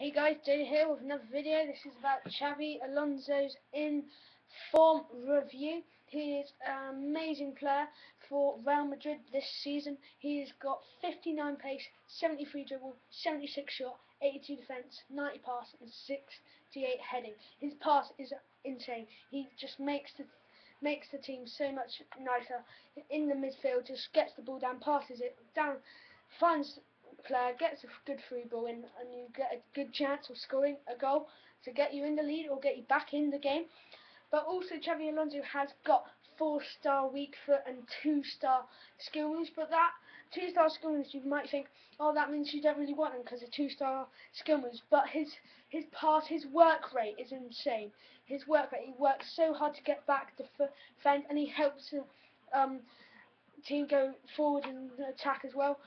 Hey guys, Jay here with another video. This is about Xabi Alonso's in form review. He is an amazing player for Real Madrid this season. He has got 59 pace, 73 dribble, 76 shot, 82 defence, 90 pass and 68 heading. His pass is insane. He just makes the makes the team so much nicer in the midfield. Just gets the ball down, passes it down, finds player gets a good free ball in and you get a good chance of scoring a goal to get you in the lead or get you back in the game. But also Xabi Alonso has got four-star weak foot and two-star skill moves. But that two-star skill moves, you might think, oh, that means you don't really want him because of two-star skill moves. But his his pass, his work rate is insane. His work rate, he works so hard to get back, defend, and he helps the um, team go forward and attack as well.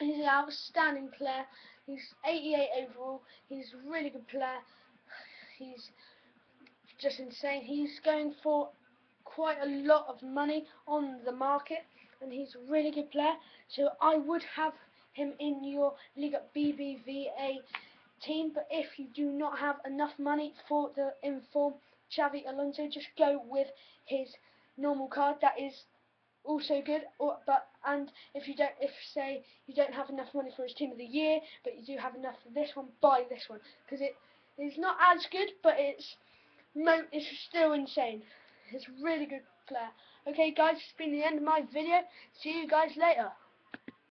He's an outstanding player. He's 88 overall. He's a really good player. He's just insane. He's going for quite a lot of money on the market and he's a really good player. So I would have him in your League Liga BBVA team. But if you do not have enough money for the inform Xabi Alonso, just go with his normal card. That is also good. Or, but and if you don't, if say you don't have enough money for his team of the year, but you do have enough for this one, buy this one because it is not as good, but it's mo it's still insane. It's really good player. Okay, guys, it's been the end of my video. See you guys later.